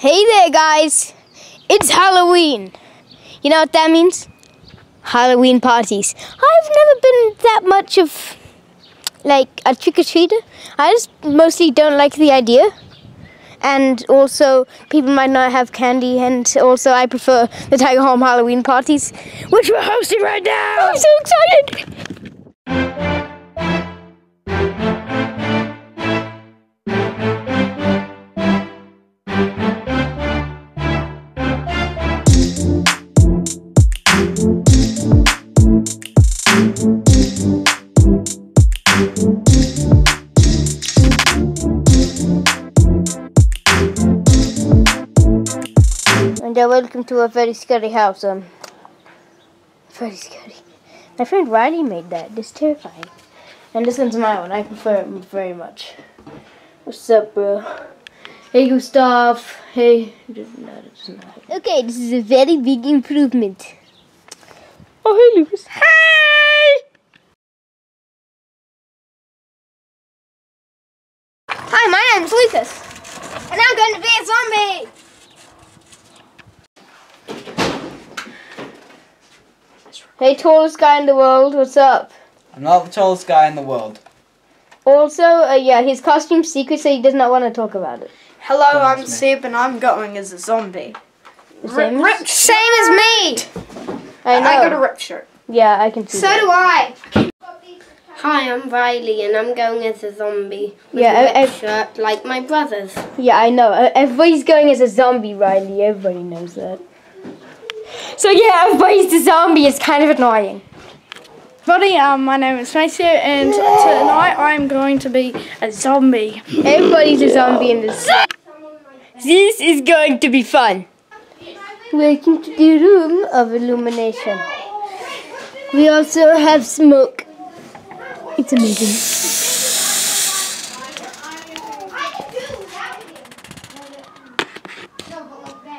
Hey there, guys! It's Halloween. You know what that means? Halloween parties. I've never been that much of like a trick or treater. I just mostly don't like the idea. And also, people might not have candy, and also, I prefer the Tiger Home Halloween parties, which we're hosting right now. I'm so excited! And uh, welcome to a very scary house. Um, very scary. My friend Riley made that. It's terrifying. And this one's my one. I prefer it very much. What's up, bro? Hey, Gustav. Hey. No, that's not. Okay, this is a very big improvement. Oh, hey, Lucas. Hey! Hi, my name's Lucas. And I'm going to be a zombie. Hey, tallest guy in the world, what's up? I'm not the tallest guy in the world. Also, uh, yeah, his costume's secret, so he does not want to talk about it. Hello, Don't I'm ask me. Soup and I'm going as a zombie. The same, Rip same as me. I know. I got a rip shirt. yeah, I can see. that. do I. Hi, I'm Riley and I'm going as a zombie. With Yeah, a I- red shirt like my brothers. Yeah, I know. Uh, Everybody's going as a zombie, Riley. Everybody knows that. So yeah, everybody's a zombie. It's kind of annoying. Buddy, um, my name is Macy, and tonight I'm going to be a zombie. Everybody's a zombie in this. This is going to be fun. Welcome to the room of illumination. We also have smoke. It's amazing.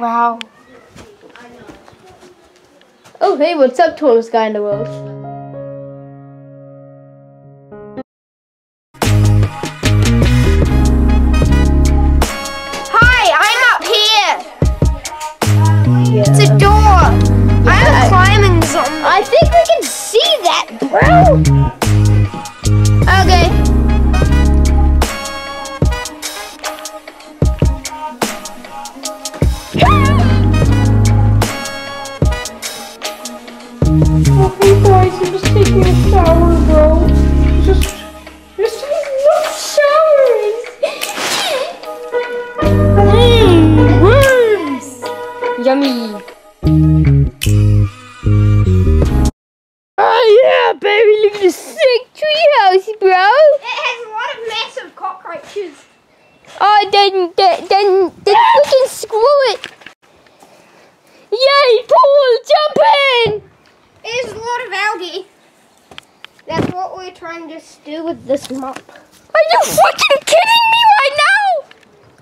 Wow. Oh, hey, what's up, tallest guy in the world? Yummy. Oh yeah, baby, look at this sick treehouse, bro. It has a lot of massive cockroaches. Oh, then, then, then, then freaking ah! screw it. Yay, Paul, jump in. There's a lot of algae. That's what we're trying to do with this mop. Are you freaking kidding me right now?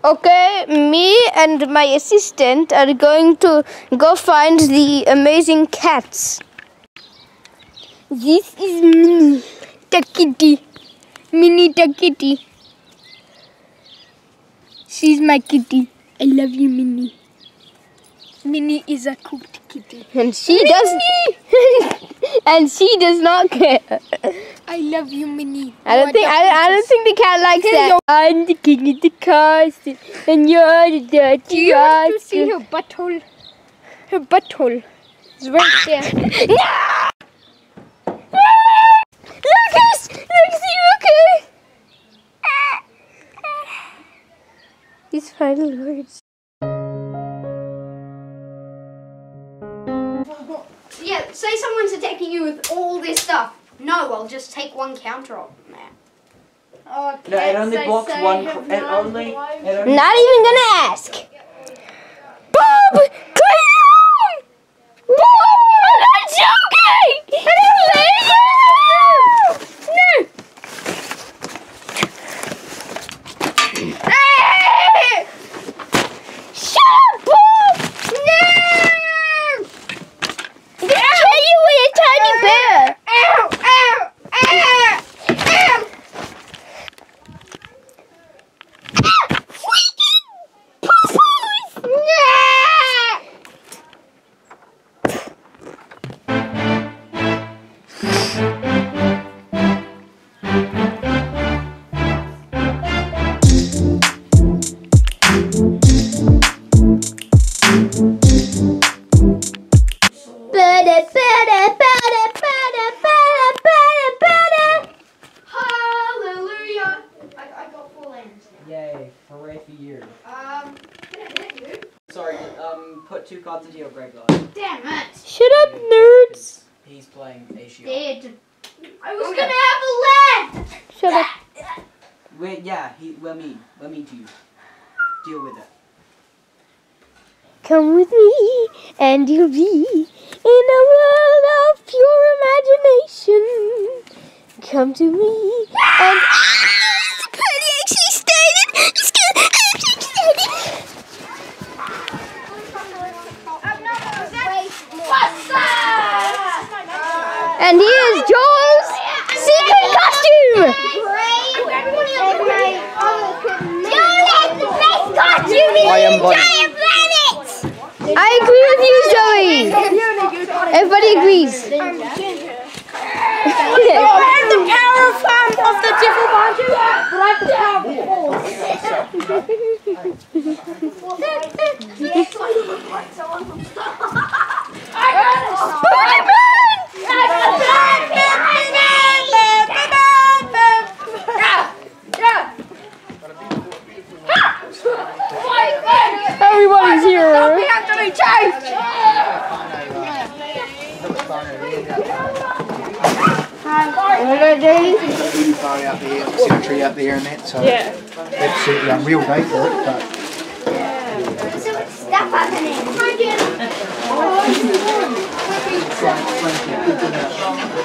Okay, me and my assistant are going to go find the amazing cats. This is Minnie, the kitty. Minnie the kitty. She's my kitty. I love you, Minnie. Minnie is a cute kitty. And she does. and she does not care. I love you, Minnie. I don't think I, I don't think the cat likes that. I'm the king of the castle, and you're the dirty Do you want to see her butthole? Her butthole is right there. No! Lucas! Lucas, are you okay? His final words. Yeah, say someone's attacking you with all this stuff. No, I'll just take one counter on that. Oh, No, it only blocks one. It only. It only Not even gonna ask. Hooray for you. Um, can I hit you? Sorry, um, put two cards into your graveyard. Damn it. Shut up, nerds. He's playing a shield. Dead. I was Okay. gonna have a lead. Shut up. We're, yeah, he, we're mean. We're mean to you. Deal with it. Come with me, and you'll be in a world of pure imagination. Come to me, and the party actually started. It's good. Actually started. And here's Joel's secret costume. I am Bonnie. I agree with you, Zoe. Everybody agrees. the power of, um, of the different bunches, but I have the power of Everybody's here. Far out there, cemetery out there and that, so Yeah. absolutely unreal day for it, but Stuff happening. my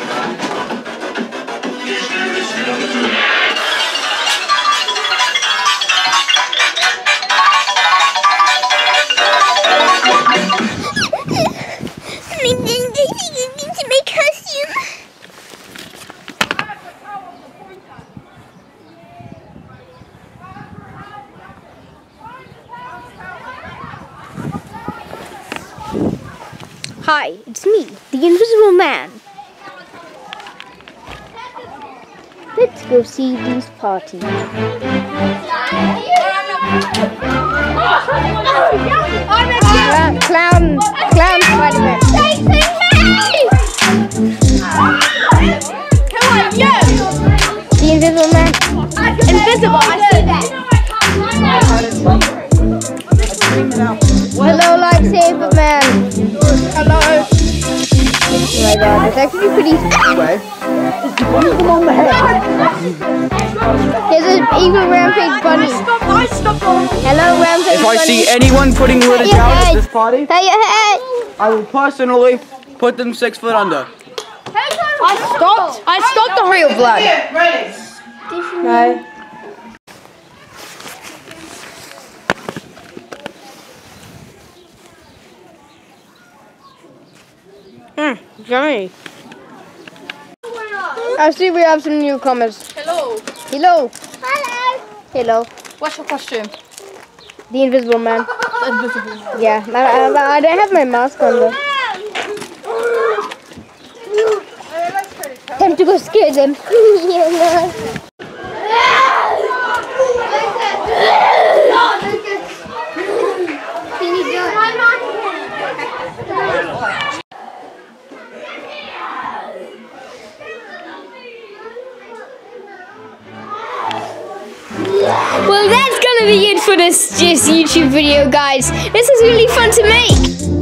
Hi, it's me, the Invisible Man. Let's go see these parties. Clown, clown, clown Spider-Man. The Invisible Man. Invisible, I see that. My god, it's actually pretty. There's an evil rampage bunny. Hello, rampage If I bunny. see anyone putting wood Pat your down at this party, Pat your head. I will personally put them six foot under. I stopped. I stopped the real blood. No. Hmm, Johnny. I see we have some newcomers. Hello. Hello. Hello. Hello. What's your costume? The Invisible Man. Invisible. Yeah, but I, I don't have my mask on though. Time to go scare them. yeah, no. Can you do it? This YouTube video, guys. This is really fun to make.